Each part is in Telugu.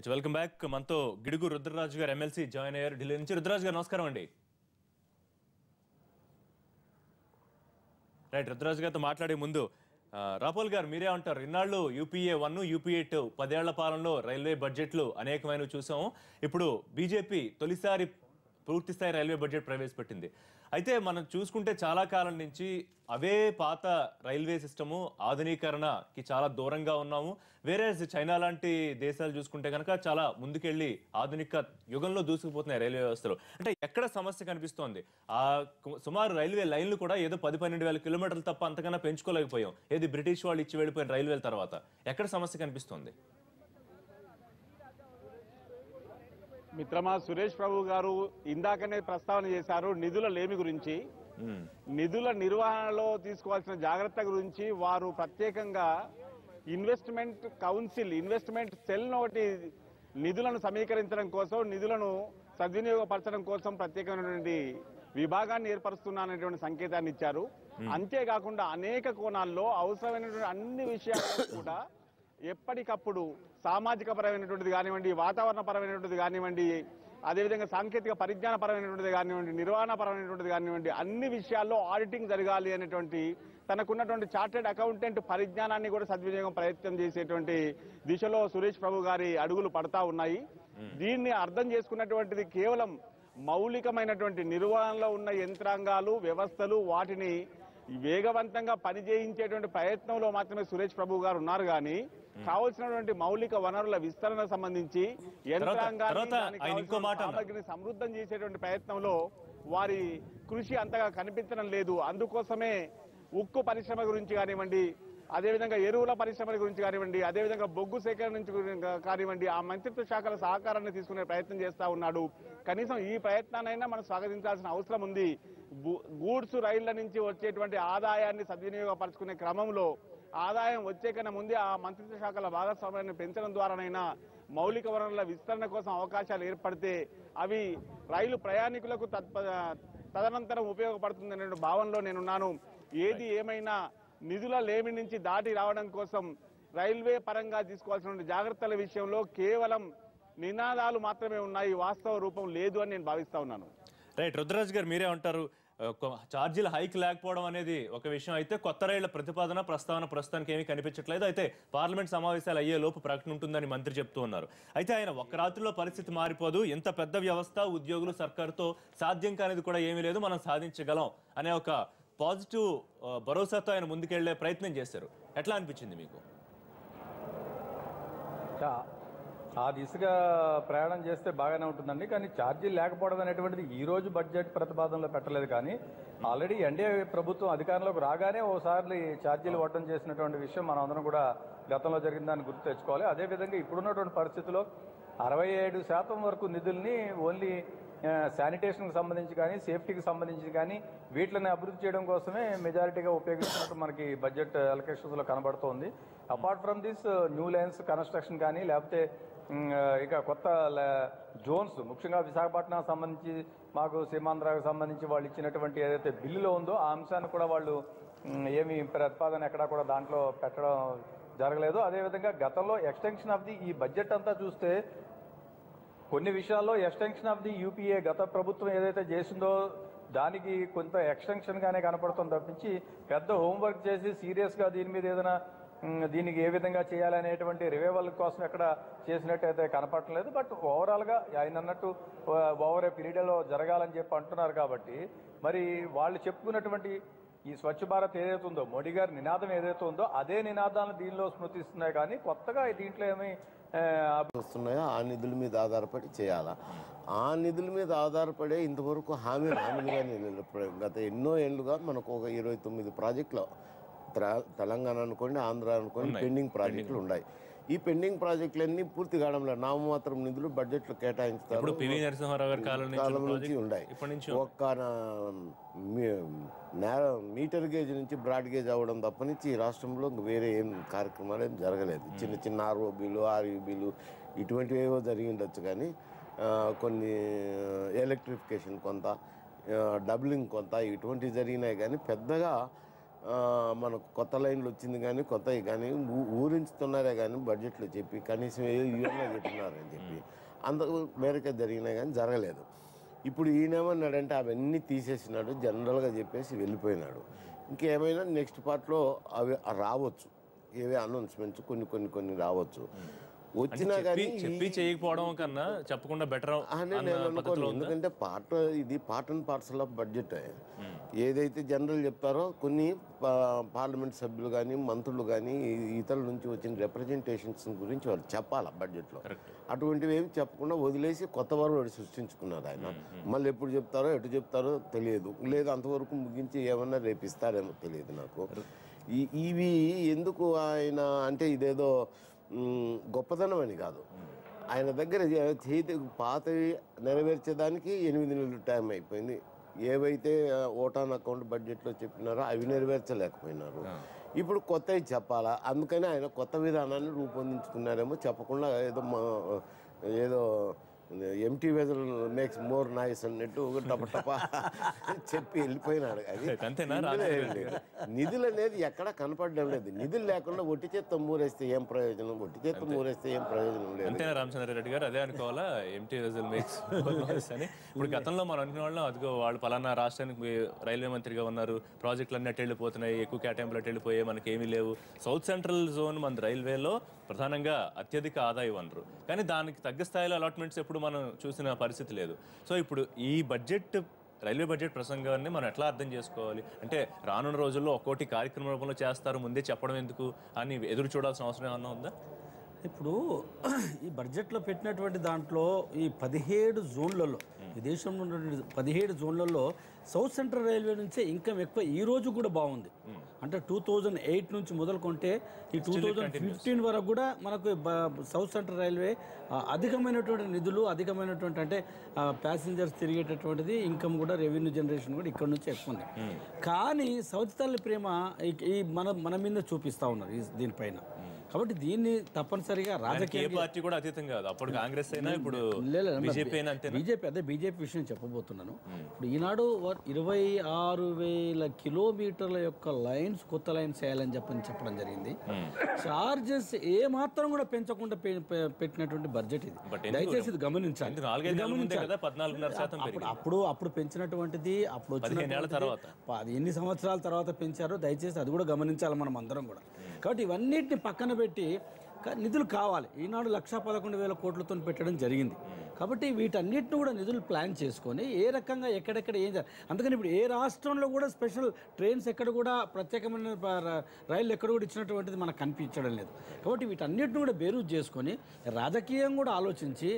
ఇట్స్ వెల్కమ్ బ్యాక్ మనతో గిడుగు రుద్రరాజు గారు ఎమ్మెల్సీ జాయిన్ అయ్యారు. ఢిల్లీ నుంచి రుద్రరాజు గారు నమస్కారం అండి. రైట్ రుద్రరాజు గారితో మాట్లాడే ముందు రాపోల్ గారు మీరే అంటారు ఇన్నాళ్ళు యూపీఏ వన్ యూపీఏ టూ పదేళ్ళ పాలనలో రైల్వే బడ్జెట్లు అనేకమైనవి చూసాము. ఇప్పుడు బీజేపీ తొలిసారి పూర్తి స్థాయి రైల్వే బడ్జెట్ ప్రవేశపెట్టింది. అయితే మనం చూసుకుంటే చాలా కాలం నుంచి అవే పాత రైల్వే సిస్టము ఆధునీకరణకి చాలా దూరంగా ఉన్నాము. వేరే చైనా లాంటి దేశాలు చూసుకుంటే కనుక చాలా ముందుకెళ్ళి ఆధునిక యుగంలో దూసుకుపోతున్నాయి రైల్వే వ్యవస్థలు. అంటే ఎక్కడ సమస్య కనిపిస్తోంది? ఆ కు- సుమారు రైల్వే లైన్లు కూడా ఏదో పది పన్నెండు వేల కిలోమీటర్లు తప్ప అంతకన్నా పెంచుకోలేకపోయాం. ఏది బ్రిటిష్ వాళ్ళు ఇచ్చి వెళ్ళిపోయిన రైల్వేల తర్వాత. ఎక్కడ సమస్య కనిపిస్తోంది? మిత్రమా సురేష్ ప్రభు గారు ఇందాకనే ప్రస్తావన చేశారు నిధుల లేమి గురించి. నిధుల నిర్వహణలో తీసుకోవాల్సిన జాగ్రత్త గురించి వారు ప్రత్యేకంగా ఇన్వెస్ట్మెంట్ కౌన్సిల్ ఇన్వెస్ట్మెంట్ సెల్ ఒకటి నిధులను సమీకరించడం కోసం నిధులను సద్వినియోగపరచడం కోసం ప్రత్యేకమైనటువంటి విభాగాన్ని ఏర్పరుస్తున్నానటువంటి సంకేతాన్ని ఇచ్చారు. అంతేకాకుండా అనేక కోణాల్లో అవసరమైనటువంటి అన్ని విషయాల్లో కూడా ఎప్పటికప్పుడు సామాజిక పరమైనటువంటిది కానివ్వండి వాతావరణ పరమైనటువంటిది కానివ్వండి అదేవిధంగా సాంకేతిక పరిజ్ఞాన పరమైనటువంటిది కానివ్వండి నిర్వహణ పరమైనటువంటిది కానివ్వండి అన్ని విషయాల్లో ఆడిటింగ్ జరగాలి అనేటువంటి తనకున్నటువంటి చార్టెడ్ అకౌంటెంట్ పరిజ్ఞానాన్ని కూడా సద్వినియోగం ప్రయత్నం చేసేటువంటి దిశలో సురేష్ ప్రభు గారి అడుగులు పడతా ఉన్నాయి. దీన్ని అర్థం చేసుకున్నటువంటిది కేవలం మౌలికమైనటువంటి నిర్వహణలో ఉన్న యంత్రాంగాలు వ్యవస్థలు వాటిని వేగవంతంగా పనిచేయించేటువంటి ప్రయత్నంలో మాత్రమే సురేష్ ప్రభు గారు ఉన్నారు కానీ కావలసినటువంటి మౌలిక వనరుల విస్తరణ సంబంధించి యంత్రాంగాన్ని సమృద్ధం చేసేటువంటి ప్రయత్నంలో వారి కృషి అంతగా కనిపించడం లేదు. అందుకోసమే ఉక్కు పరిశ్రమ గురించి కానివ్వండి అదేవిధంగా ఎరువుల పరిశ్రమల గురించి కానివ్వండి అదేవిధంగా బొగ్గు సేకరణ నుంచి కానివ్వండి ఆ మంత్రిత్వ శాఖల సహకారాన్ని తీసుకునే ప్రయత్నం చేస్తా ఉన్నాడు. కనీసం ఈ ప్రయత్నాన్నైనా మనం స్వాగతించాల్సిన అవసరం ఉంది. గూడ్స్ రైళ్ళ నుంచి వచ్చేటువంటి ఆదాయాన్ని సద్వినియోగపరచుకునే క్రమంలో ఆదాయం వచ్చే కన్నా ముందే ఆ మంత్రిత్వ శాఖల భాగస్వామ్యాన్ని పెంచడం ద్వారానైనా మౌలిక వనరుల విస్తరణ కోసం అవకాశాలు ఏర్పడితే అవి రైలు ప్రయాణికులకు తదనంతరం ఉపయోగపడుతుందనే భావనలో నేనున్నాను. ఏది ఏమైనా నిధుల లేమి నుంచి దాటి రావడం కోసం రైల్వే పరంగా తీసుకోవాల్సిన జాగ్రత్తల విషయంలో కేవలం నినాదాలు మాత్రమే ఉన్నాయి. వాస్తవ రూపం లేదు అని నేను భావిస్తా ఉన్నాను. రైట్. రుద్రరాజ్ గారు మీరే ఉంటారు. ఛార్జీల హైక్ లేకపోవడం అనేది ఒక విషయం అయితే కొత్త రైళ్ళ ప్రతిపాదన ప్రస్తావన ప్రస్తుతానికి ఏమీ కనిపించట్లేదు. అయితే పార్లమెంట్ సమావేశాలు అయ్యే లోపు ప్రకటన ఉంటుందని మంత్రి చెప్తూ ఉన్నారు. అయితే ఆయన ఒక్క రాత్రిలో పరిస్థితి మారిపోదు. ఇంత పెద్ద వ్యవస్థ ఉద్యోగులు సర్కారుతో సాధ్యం కానిది కూడా ఏమీ లేదు. మనం సాధించగలం అనే ఒక పాజిటివ్ భరోసాతో ఆయన ముందుకెళ్ళే ప్రయత్నం చేశారు. ఎట్లా అనిపించింది మీకు? ఆ దిశగా ప్రయాణం చేస్తే బాగానే ఉంటుందండి. కానీ ఛార్జీలు లేకపోవడం అనేటువంటిది ఈ రోజు బడ్జెట్ ప్రతిపాదనలో పెట్టలేదు. కానీ ఆల్రెడీ ఎన్డీఏ ప్రభుత్వం అధికారంలోకి రాగానే ఓసారి ఛార్జీలు ఓటం చేసినటువంటి విషయం మనం అందరం కూడా గతంలో జరిగిన దాన్ని గుర్తు తెచ్చుకోవాలి. అదేవిధంగా ఇప్పుడున్నటువంటి పరిస్థితిలో అరవై ఏడు శాతం వరకు నిధుల్ని ఓన్లీ శానిటేషన్కి సంబంధించి కానీ సేఫ్టీకి సంబంధించి కానీ వీటిని అభివృద్ధి చేయడం కోసమే మెజారిటీగా ఉపయోగిస్తున్నట్టు మనకి బడ్జెట్ అలొకేషన్స్లో కనబడుతోంది. Apart from this new lines construction కానీ లేకపోతే ఇక కొత్త జోన్స్ ముఖ్యంగా విశాఖపట్నం సంబంధించి మాకు సీమాంధ్రకు సంబంధించి వాళ్ళు ఇచ్చినటువంటి ఏదైతే బిల్లులో ఉందో ఆ అంశాన్ని కూడా వాళ్ళు ఏమి ప్రతిపాదన ఎక్కడా కూడా దాంట్లో పెట్టడం జరగలేదు. అదేవిధంగా గతంలో ఎక్స్టెన్షన్ ఆఫ్ ది ఈ బడ్జెట్ అంతా చూస్తే కొన్ని విషయాల్లో ఎక్స్టెన్షన్ ఆఫ్ ది యూపీఏ గత ప్రభుత్వం ఏదైతే చేసిందో దానికి కొంత ఎక్స్టెన్షన్గానే కనపడుతుంది తప్పించి పెద్ద హోంవర్క్ చేసి సీరియస్గా దీని మీద ఏదైనా దీనికి ఏ విధంగా చేయాలనేటువంటి రివైవల్ కోసం ఎక్కడ చేసినట్టయితే కనపడలేదు బట్ ఓవరాల్గా ఆయన అన్నట్టు ఓవర్ ఏ పీరియడ్లో జరగాలని చెప్పి అంటున్నారు కాబట్టి మరి వాళ్ళు చెప్పుకున్నటువంటి ఈ స్వచ్ఛ భారత్ ఏదైతే ఉందో మోడీ గారి నినాదం ఏదైతే ఉందో అదే నినాదాలను దీనిలో స్మృతిస్తున్నాయి. కానీ కొత్తగా దీంట్లో ఏమి వస్తున్నాయో ఆ నిధుల మీద ఆధారపడి చేయాలా? ఆ నిధుల మీద ఆధారపడే ఇంతవరకు హామీ హామీలుగా నిలబడి గత ఎన్నో ఏళ్ళుగా మనకు ఒక ఇరవై తొమ్మిది ప్రాజెక్టులో తెలంగాణ అనుకోండి ఆంధ్ర అనుకోండి పెండింగ్ ప్రాజెక్టులు ఉన్నాయి. ఈ పెండింగ్ ప్రాజెక్టులన్నీ పూర్తి కావడంలో. నామమాత్రం నిధులు బడ్జెట్లో కేటాయించుతారు. గారి కాలం నుంచి నుంచి ఉన్నాయి. నుంచి ఒక్క మీటర్ గేజ్ నుంచి బ్రాడ్ గేజ్ అవ్వడం తప్పనించి ఈ రాష్ట్రంలో వేరే ఏం కార్యక్రమాలు ఏం జరగలేదు. చిన్న చిన్న ఆర్ఓబీలు ఆర్యూబీలు ఇటువంటివి ఏవో జరిగి ఉండొచ్చు కానీ కొన్ని ఎలక్ట్రిఫికేషన్ కొంత డబ్లింగ్ కొంత ఇటువంటివి జరిగినాయి కానీ పెద్దగా మనకు కొత్త లైన్లు వచ్చింది కానీ కొత్తవి కానీ ఊ- ఊరించుతున్నారే కానీ బడ్జెట్లో చెప్పి కనీసం ఏదో యూఎన్లో చెప్పినారని చెప్పి అంత మేరకే జరిగినా కానీ జరగలేదు. ఇప్పుడు ఈయనేమన్నాడంటే అవన్నీ తీసేసినాడు జనరల్గా చెప్పేసి వెళ్ళిపోయినాడు. ఇంకేమైనా నెక్స్ట్ పార్ట్లో అవి రావచ్చు. ఏవే అనౌన్స్మెంట్స్ కొన్ని కొన్ని కొన్ని రావచ్చు. వచ్చినా కానీ చెప్పి చేయకపోవడం కన్నా చెప్పకుండా బెటర్ అని నేను అనుకోను. ఎందుకంటే పార్ట్ ఇది part and parcel of budget ఏదైతే జనరల్ చెప్తారో కొన్ని పార్లమెంట్ సభ్యులు కానీ మంత్రులు కానీ ఇతరుల నుంచి వచ్చిన రిప్రజెంటేషన్స్ గురించి వాళ్ళు చెప్పాలి బడ్జెట్లో అటువంటివి ఏమి చెప్పకుండా వదిలేసి కొత్త వారు సృష్టించుకున్నారు ఆయన. మళ్ళీ ఎప్పుడు చెప్తారో ఎటు చెప్తారో తెలియదు. లేదు అంతవరకు ముగించి ఏమన్నా రేపిస్తారేమో తెలియదు నాకు. ఇవి ఎందుకు ఆయన అంటే ఇదేదో గొప్పతనం అని కాదు. ఆయన దగ్గర చేతి పాతవి నెరవేర్చేదానికి ఎనిమిది నెలలు టైం అయిపోయింది. ఏవైతే ఓటాన్ అకౌంట్ బడ్జెట్లో చెప్పినారో అవి నెరవేర్చలేకపోయినారు. ఇప్పుడు కొత్తవి చెప్పాలా? అందుకని ఆయన కొత్త విధానాన్ని రూపొందించుకున్నారేమో చెప్పకుండా ఏదో మా ఏదో empty weather makes more noise అన్నట్టు టప టప చెప్పి వెళ్ళిపోయినాడు. అది? నిధులు అనేది ఎక్కడ కనపడడం లేదు. నిధులు లేకుండా ఒట్టి చేత్తో మూరేస్తే ఏం ప్రయోజనం? ఒట్టి చేత్తో మూరేస్తే ఏం ప్రయోజనం లేదు. అంతేనా రామచంద్రారెడ్డి గారు? అదే అనుకోవాలా? ఎంటీ రిజల్ మేక్స్ అని. ఇప్పుడు గతంలో మనం అనుకునే వాళ్ళం అదిగో వాళ్ళు పలానా రాష్ట్రానికి రైల్వే మంత్రిగా ఉన్నారు. ప్రాజెక్టులు అన్నీ అటు వెళ్ళిపోతున్నాయి. ఎక్కువ కేటాయింపులు అటు వెళ్ళిపోయాయి. మనకి ఏమీ లేవు. సౌత్ సెంట్రల్ జోన్ మన రైల్వేలో ప్రధానంగా అత్యధిక ఆదాయ వనరు. కానీ దానికి తగ్గ స్థాయిలో అలాట్మెంట్స్ ఎప్పుడు మనం చూసిన పరిస్థితి లేదు. సో ఇప్పుడు ఈ బడ్జెట్ రైల్వే బడ్జెట్ ప్రసంగాన్ని మనం ఎట్లా అర్థం చేసుకోవాలి? అంటే రానున్న రోజుల్లో ఒక్కోటి కార్యక్రమ రూపంలో చేస్తారు ముందే చెప్పడం ఎందుకు అని ఎదురు చూడాల్సిన అవసరం ఏమన్నా ఉందా? ఇప్పుడు ఈ బడ్జెట్లో పెట్టినటువంటి దాంట్లో ఈ పదిహేడు జోన్లలో ఈ దేశంలో ఉన్నటువంటి పదిహేడు జోన్లలో సౌత్ సెంట్రల్ రైల్వే నుంచే ఇన్కమ్ ఎక్కువ ఈ రోజు కూడా బాగుంది. అంటే టూ థౌజండ్ ఎయిట్ నుంచి మొదలుకుంటే ఈ టూ థౌజండ్ ఫిఫ్టీన్ వరకు కూడా మనకు సౌత్ సెంట్రల్ రైల్వే అధికమైనటువంటి నిధులు అధికమైనటువంటి అంటే ప్యాసింజర్స్ తిరిగేటటువంటిది ఇన్కమ్ కూడా రెవెన్యూ జనరేషన్ కూడా ఇక్కడ నుంచి ఎక్కువ ఉంది. కానీ సౌత్ తల్లి ప్రేమ ఈ- ఈ మన మన మీద చూపిస్తూ ఉన్నారు ఈ దీనిపైన. కాబట్టి దీన్ని తప్పనిసరిగా రాజకీయ పార్టీ కూడా అతీతం కాదు. అప్పుడు కాంగ్రెస్ అయినా ఇప్పుడు బీజేపీ అయినా అంతే బీజేపీ అదే బీజేపీ విషయం చెప్పబోతున్నాను. ఇప్పుడు ఈనాడు ఇరవై ఆరు వేల కిలోమీటర్ల యొక్క లైన్స్ కొత్త లైన్స్ వేయాలని చెప్పని చెప్పడం జరిగింది. చార్జెస్ ఏ మాత్రం కూడా పెంచకుండా పెట్టినటువంటి బడ్జెట్ ఇది? దయచేసి ఇది గమనించాలి. అప్పుడు అప్పుడు పెంచినటువంటిది అప్పుడు ఏళ్ళ తర్వాత. ఎన్ని సంవత్సరాల తర్వాత పెంచారో దయచేసి అది కూడా గమనించాలి మనం అందరం కూడా. కాబట్టి ఇవన్నిటిని పక్కన పెట్టి నిధులు కావాలి. ఈనాడు లక్ష పదకొండు వేల కోట్లతో పెట్టడం జరిగింది. కాబట్టి వీటన్నిటిని కూడా నిధులు ప్లాన్ చేసుకొని ఏ రకంగా ఎక్కడెక్కడ ఏం అందుకని ఇప్పుడు ఏ రాష్ట్రంలో కూడా స్పెషల్ ట్రైన్స్ ఎక్కడ కూడా ప్రత్యేకమైన రైళ్ళు ఎక్కడ కూడా ఇచ్చినటువంటిది మనకు కనిపించడం లేదు. కాబట్టి వీటన్నిటిని కూడా బేరూజ్ చేసుకొని రాజకీయం కూడా ఆలోచించి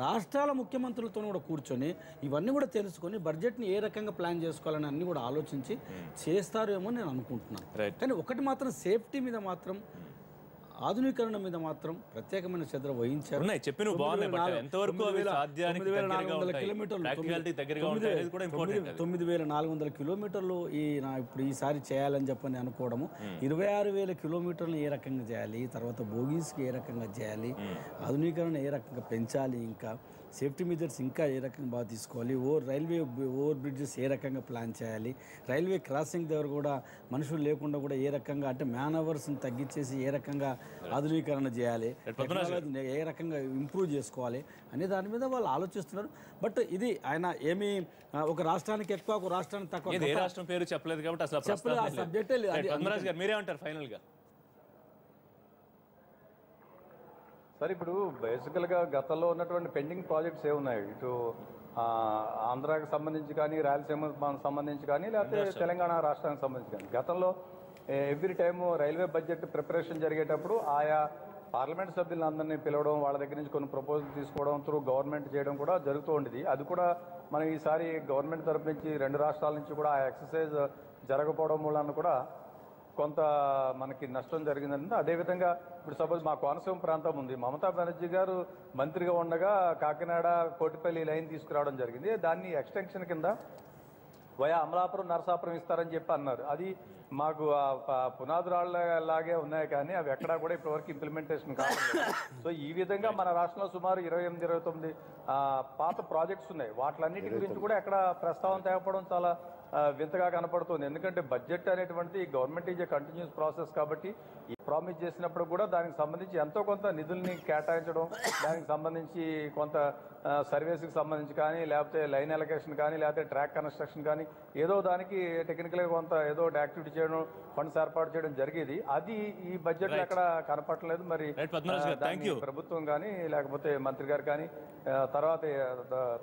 రాష్ట్రాల ముఖ్యమంత్రులతో కూడా కూర్చొని ఇవన్నీ కూడా తెలుసుకొని బడ్జెట్ని ఏ రకంగా ప్లాన్ చేసుకోవాలని అన్ని కూడా ఆలోచించి చేస్తారేమో నేను అనుకుంటున్నాను. కానీ ఒకటి మాత్రం సేఫ్టీ మీద మాత్రం ఆధునీకరణ మీద మాత్రం ప్రత్యేకమైన శ్రద్ధ వహించారు. ఉన్నాయి. చెప్పి నువ్వు బాగున్నాయి బట్ ఎంతవరకు అవి సాధ్యానికి తొమ్మిది వేల దగ్గరగా నాలుగు వందల ఉంటాయి? కిలోమీటర్లు. తొమ్మిది వేల నాలుగు వందల కిలోమీటర్లు ఈ నా ఇప్పుడు ఈసారి చేయాలని చెప్పని అనుకోవడము. ఇరవై ఆరు వేల కిలోమీటర్లు ఏ రకంగా చేయాలి? తర్వాత బోగీస్కి ఏ రకంగా చేయాలి? ఆధునీకరణ ఏ రకంగా పెంచాలి? ఇంకా సేఫ్టీ మెజర్స్ ఇంకా ఏ రకంగా బాగా తీసుకోవాలి? ఓవర్ రైల్వే ఓవర్ బ్రిడ్జెస్ ఏ రకంగా ప్లాన్ చేయాలి? రైల్వే క్రాసింగ్ దగ్గర కూడా మనుషులు లేకుండా కూడా ఏ రకంగా అంటే మ్యాన్ అవర్స్ని తగ్గించేసి ఏ రకంగా ఆధునీకరణ చేయాలి టెక్నాలజీని ఏ రకంగా ఇంప్రూవ్ చేసుకోవాలి అనే దాని మీద వాళ్ళు ఆలోచిస్తున్నారు. బట్ ఇది ఆయన ఏమి ఒక రాష్ట్రానికి ఎక్కువ ఒక రాష్ట్రానికి తక్కువ ఏ రాష్ట్రం పేరు చెప్పలేదు కాబట్టి అసలు చెప్పలేదు, ఆ లేదు. గా సార్ ఇప్పుడు బేసికల్గా గతంలో ఉన్నటువంటి పెండింగ్ ప్రాజెక్ట్స్ ఏ ఉన్నాయి? ఇటు ఆ, ఆంధ్రాకి సంబంధించి కానీ రాయలసీమకు సంబంధించి కానీ లేకపోతే తెలంగాణ రాష్ట్రానికి సంబంధించి కానీ. గతంలో every time railway budget preparation జరిగేటప్పుడు ఆయా పార్లమెంట్ సభ్యులందరినీ పిలవడం వాళ్ళ దగ్గర నుంచి కొన్ని ప్రపోజల్ తీసుకోవడం త్రూ గవర్నమెంట్ చేయడం కూడా జరుగుతూ ఉండేది. అది కూడా మనం ఈసారి గవర్నమెంట్ తరపు నుంచి రెండు రాష్ట్రాల నుంచి కూడా ఆ ఎక్సర్సైజ్ జరగకపోవడం వలన కూడా కొంత మనకి నష్టం జరిగిందంటే అదేవిధంగా ఇప్పుడు సపోజ్ మా కోనసీమ ప్రాంతం ఉంది. మమతా బెనర్జీ గారు మంత్రిగా ఉండగా కాకినాడ కోటిపల్లి లైన్ తీసుకురావడం జరిగింది. దాన్ని ఎక్స్టెన్షన్ కింద వయా అమలాపురం నరసాపురం ఇస్తారని చెప్పి అన్నారు. అది మాకు ఆ ప- పునాదురాళ్ళ లాగే ఉన్నాయి కానీ అవి ఎక్కడా కూడా ఇప్పటివరకు ఇంప్లిమెంటేషన్ కాలేదు. సో ఈ విధంగా మన రాష్ట్రంలో సుమారు ఇరవై ఎనిమిది ఇరవై తొమ్మిది పాత ప్రాజెక్ట్స్ ఉన్నాయి. వాటిలన్నిటి గురించి కూడా ఎక్కడ ప్రస్తావన తేవడం చాలా వింతగా కనపడుతుంది. ఎందుకంటే బడ్జెట్ అనేటువంటిది government is a continuous process కాబట్టి ప్రామిస్ చేసినప్పుడు కూడా దానికి సంబంధించి ఎంతో కొంత నిధుల్ని కేటాయించడం దానికి సంబంధించి కొంత సర్వీస్కి సంబంధించి కానీ లేకపోతే లైన్ ఎలకేషన్ కానీ లేకపోతే ట్రాక్ కన్స్ట్రక్షన్ కానీ ఏదో దానికి టెక్నికల్గా కొంత ఏదో యాక్టివిటీ చేయడం ఫండ్స్ ఏర్పాటు చేయడం జరిగేది. అది ఈ బడ్జెట్. ఎక్కడ కనపడలేదు మరి. ప్రభుత్వం కానీ లేకపోతే మంత్రి గారు కానీ తర్వాత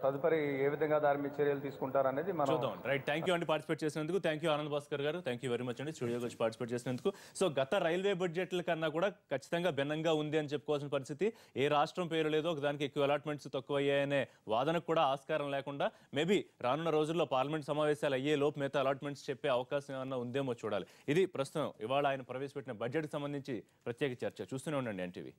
తదుపరి ఏ విధంగా దాని మీద చర్యలు తీసుకుంటారనేది మనం చూద్దాం. రైట్ థ్యాంక్ యూ అండి పార్టిసిపేట్ చేసినందుకు. థ్యాంక్ యూ ఆనంద్ భాస్కర్ గారు. థ్యాంక్ యూ వెరీ మచ్ అండి స్టూడియోకి వచ్చి పార్టిసిపేట్ చేసినందుకు. సో గత రైల్వే బడ్జెట్ల కన్నా కూడా ఖచ్చితంగా భిన్నంగా ఉంది అని చెప్పుకోవాల్సిన పరిస్థితి. ఏ రాష్ట్రం పేరు లేదో దానికి ఎక్కువ అలాట్మెంట్స్ తక్కువ అయ్యాయనే వాదనకు కూడా ఆస్కారం లేకుండా మేబీ రానున్న రోజుల్లో పార్లమెంట్ సమావేశాలు అయ్యే లోపు మిగతా అలాట్మెంట్స్ చెప్పే అవకాశం ఏమన్నా ఉందేమో చూడాలి. ఇది ప్రస్తుతం ఇవాళ ఆయన ప్రవేశపెట్టిన బడ్జెట్కి సంబంధించి ప్రత్యేక చర్చ. చూస్తూనే ఉండండి ఎన్టీవీ.